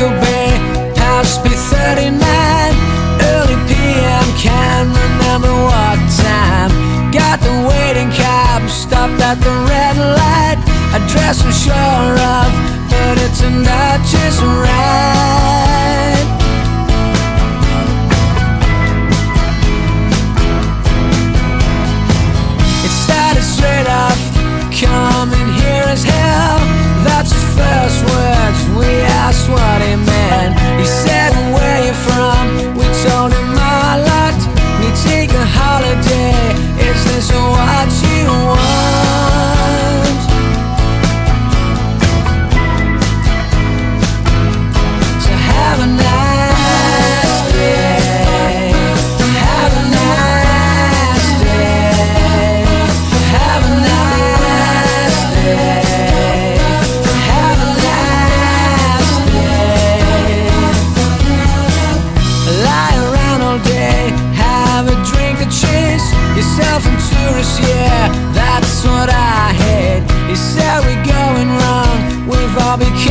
Chicago Bay, house B39, early PM, can't remember what time. Got the waiting cab, stopped at the red light. I dress I'm sure of, but it's not just right. It started straight off, coming. barbecue.